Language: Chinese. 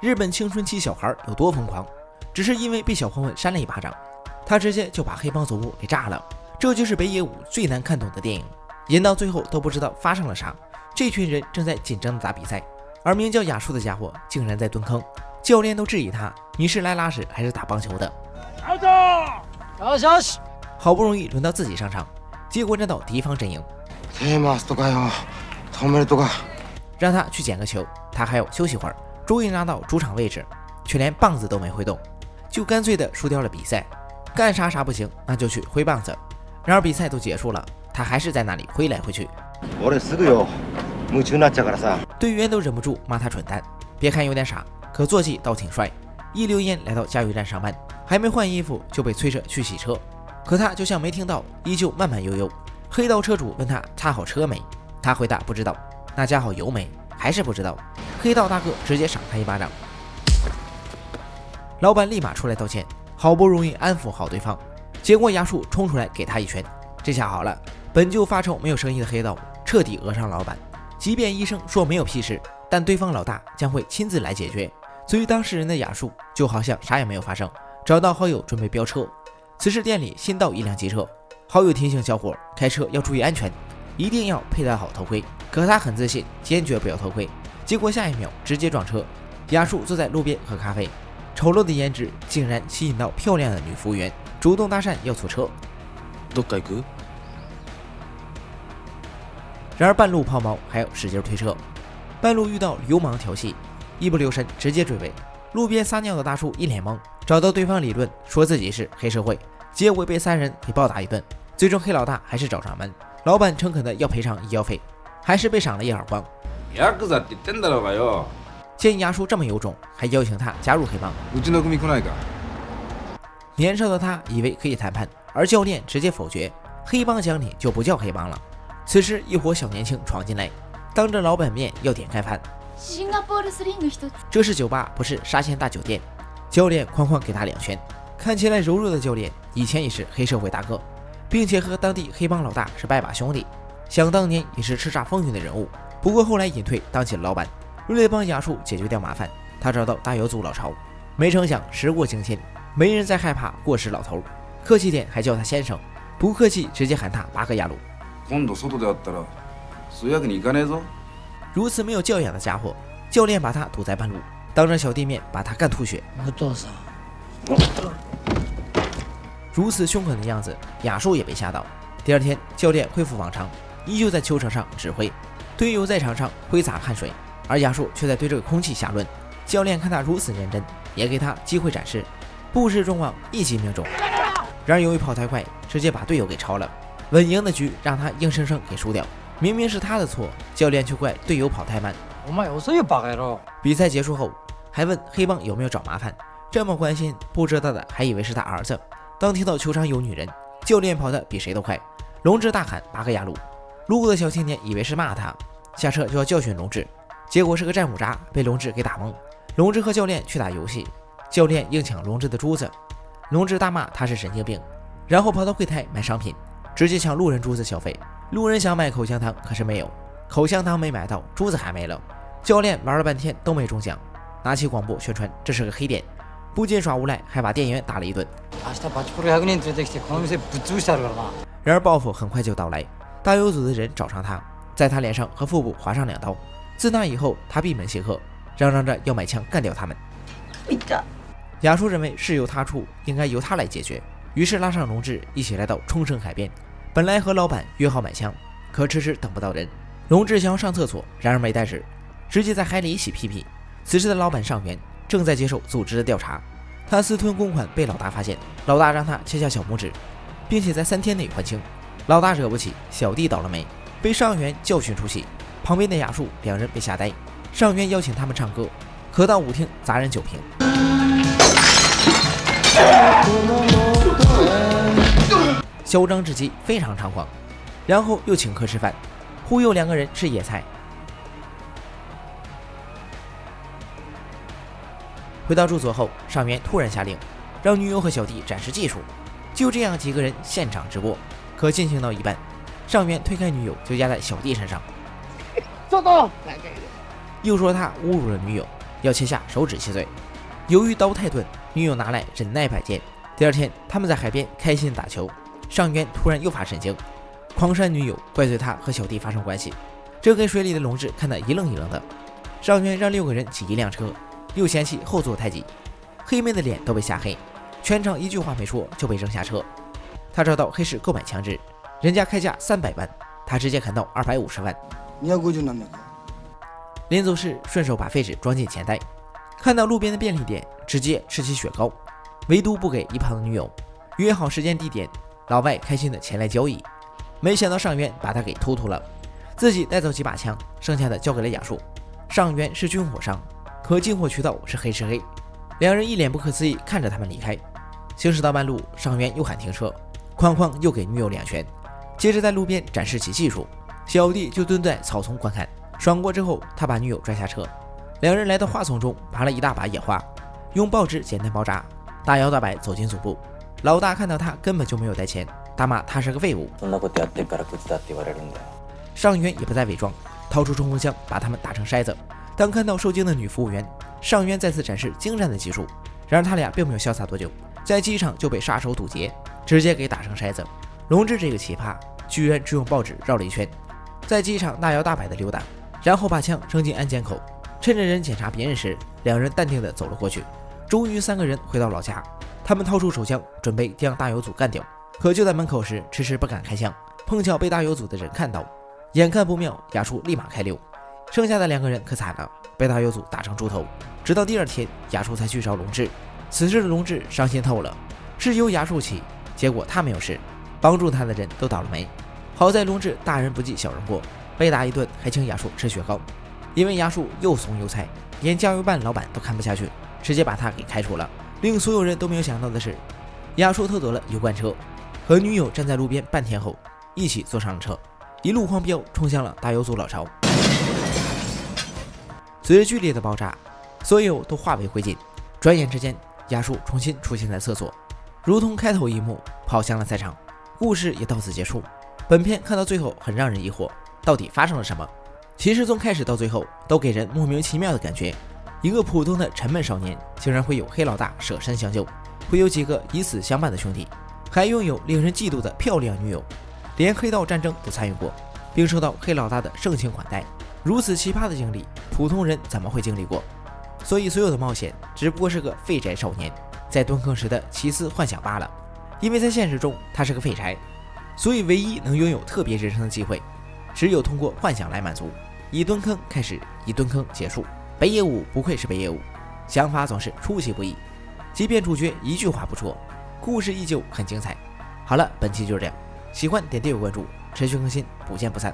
日本青春期小孩有多疯狂，只是因为被小混混扇了一巴掌，他直接就把黑帮总部给炸了。这就是北野武最难看懂的电影，演到最后都不知道发生了啥。这群人正在紧张的打比赛，而名叫雅树的家伙竟然在蹲坑，教练都质疑他：你是来拉屎还是打棒球的？好不容易轮到自己上场，结果站到敌方阵营，让他去捡个球，他还要休息会儿。终于拿到主场位置，却连棒子都没挥动，就干脆的输掉了比赛。干啥啥不行，那就去挥棒子。然而比赛都结束了，他还是在那里挥来挥去。队员都忍不住骂他蠢蛋。别看有点傻，可坐骑倒挺帅。一溜烟来到加油站上班，还没换衣服就被催着去洗车，可他就像没听到，依旧慢慢悠悠。黑道车主问他擦好车没，他回答不知道。那加好油没？还是不知道。黑道大哥直接赏他一巴掌。老板立马出来道歉，好不容易安抚好对方，结果牙树冲出来给他一拳。这下好了，本就发愁没有生意的黑道彻底讹上老板。即便医生说没有屁事，但对方老大将会亲自来解决。作为当事人的雅树就好像啥也没有发生，找到好友准备飙车。此时店里新到一辆机车，好友提醒小伙开车要注意安全，一定要佩戴好头盔。可他很自信，坚决不要头盔。结果下一秒直接撞车。雅树坐在路边喝咖啡，丑陋的颜值竟然吸引到漂亮的女服务员，主动搭讪要坐车。然而半路抛锚，还要使劲推车。半路遇到流氓调戏，一不留神直接追尾。路边撒尿的大叔一脸懵，找到对方理论，说自己是黑社会，结果被三人给暴打一顿。最终黑老大还是找上门，老板诚恳的要赔偿医药费，还是被赏了一耳光。见牙叔这么有种，还邀请他加入黑帮。年少的他以为可以谈判，而教练直接否决，黑帮讲理就不叫黑帮了。此时一伙小年轻闯进来，当着老板面要点开饭。这是酒吧，不是沙县大酒店。教练哐哐给他两拳。看起来柔弱的教练，以前也是黑社会大哥，并且和当地黑帮老大是拜把兄弟。想当年也是叱咤风云的人物，不过后来隐退当起了老板，为了帮雅树解决掉麻烦，他找到大友组老巢。没成想时过境迁，没人再害怕过时老头，客气点还叫他先生，不客气直接喊他八个亚鲁。如此没有教养的家伙，教练把他堵在半路，当着小弟面把他干吐血。如此凶狠的样子，雅树也被吓到。第二天，教练恢复往常，依旧在球场上指挥，队友在场上挥洒汗水，而亚树却在对这个空气下论。教练看他如此认真，也给他机会展示，布置众望，一击命中。然而由于跑太快，直接把队友给超了，稳赢的局让他硬生生给输掉。明明是他的错，教练却怪队友跑太慢。比赛结束后，还问黑帮有没有找麻烦，这么关心，不知道的还以为是他儿子。当听到球场有女人，教练跑得比谁都快。龙之大喊八个亚路，路过的小青年以为是骂他，下车就要教训龙志，结果是个战五渣，被龙志给打懵。龙志和教练去打游戏，教练硬抢龙志的珠子，龙志大骂他是神经病，然后跑到柜台买商品，直接抢路人珠子消费。路人想买口香糖，可是没有，口香糖没买到，珠子还没了。教练玩了半天都没中奖，拿起广播宣传这是个黑店，不仅耍无赖，还把店员打了一顿。然而报复很快就到来，大友组的人找上他，在他脸上和腹部划上两刀。自那以后，他闭门谢客，嚷嚷着要买枪干掉他们。雅叔认为事由他处，应该由他来解决，于是拉上龙志一起来到冲绳海边。本来和老板约好买枪，可迟迟等不到人。龙志想要上厕所，然而没带纸，直接在海里洗屁屁。此时的老板上元正在接受组织的调查，他私吞公款被老大发现，老大让他切下小拇指，并且在三天内还清。老大惹不起，小弟倒了霉，被上元教训出气。旁边的雅树两人被吓呆。上元邀请他们唱歌，可到舞厅砸人酒瓶。嚣张至极，非常猖狂，然后又请客吃饭，忽悠两个人吃野菜。回到住所后，上元突然下令，让女友和小弟展示技术。就这样，几个人现场直播。可进行到一半，上元推开女友，就压在小弟身上，又说他侮辱了女友。要切下手指谢罪。由于刀太钝，女友拿来忍耐百剑。第二天，他们在海边开心打球，上元突然又发神经，狂扇女友，怪罪他和小弟发生关系。这给水里的龙志看得一愣一愣的。上元让六个人挤一辆车，又嫌弃后座太挤，黑妹的脸都被吓黑，全场一句话没说就被扔下车。他找到黑市购买枪支，人家开价三百万，他直接砍到二百五十万。你要过去拿临走时顺手把废纸装进钱袋，看到路边的便利店，直接吃起雪糕，唯独不给一旁的女友。约好时间地点，老外开心的前来交易，没想到上渊把他给突突了。自己带走几把枪，剩下的交给了雅树。上渊是军火商，可进货渠道是黑吃黑。两人一脸不可思议看着他们离开。行驶到半路，上渊又喊停车，哐哐又给女友两拳，接着在路边展示起技术。小弟就蹲在草丛观看，爽过之后，他把女友拽下车，两人来到花丛中拔了一大把野花，用报纸简单包扎。大摇大摆走进总部，老大看到他根本就没有带钱，大骂他是个废物。上渊也不再伪装，掏出冲锋枪把他们打成筛子。当看到受惊的女服务员，上渊再次展示精湛的技术。然而他俩并没有潇洒多久，在机场就被杀手堵截，直接给打成筛子。龙志这个奇葩，居然只用报纸绕了一圈，在机场大摇大摆的溜达，然后把枪扔进安检口，趁着人检查别人时，两人淡定的走了过去。终于三个人回到老家，他们掏出手枪准备将大友组干掉，可就在门口时迟迟不敢开枪，碰巧被大友组的人看到。眼看不妙，雅叔立马开溜，剩下的两个人可惨了，被大友组打成猪头。直到第二天，雅叔才去找龙志。此时的龙志伤心透了，是由雅叔起，结果他没有事，帮助他的人都倒了霉。好在龙志大人不计小人过，被打一顿还请雅树吃雪糕。因为雅树又怂又菜，连加油站老板都看不下去，直接把他给开除了。令所有人都没有想到的是，雅树偷走了油罐车，和女友站在路边半天后，一起坐上了车。一路狂飙，冲向了大油组老巢。随着剧烈的爆炸，所有都化为灰烬。转眼之间，亚树重新出现在厕所，如同开头一幕跑向了赛场。故事也到此结束。本片看到最后很让人疑惑，到底发生了什么？其实从开始到最后，都给人莫名其妙的感觉。一个普通的沉闷少年，竟然会有黑老大舍身相救，会有几个以死相伴的兄弟，还拥有令人嫉妒的漂亮女友。连黑道战争都参与过，并受到黑老大的盛情款待，如此奇葩的经历，普通人怎么会经历过？所以所有的冒险只不过是个废宅少年在蹲坑时的奇思幻想罢了。因为在现实中他是个废柴，所以唯一能拥有特别人生的机会，只有通过幻想来满足。以蹲坑开始，以蹲坑结束。北野武不愧是北野武，想法总是出其不意，即便主角一句话不说，故事依旧很精彩。好了，本期就是这样。喜欢点订阅关注，持续更新，不见不散。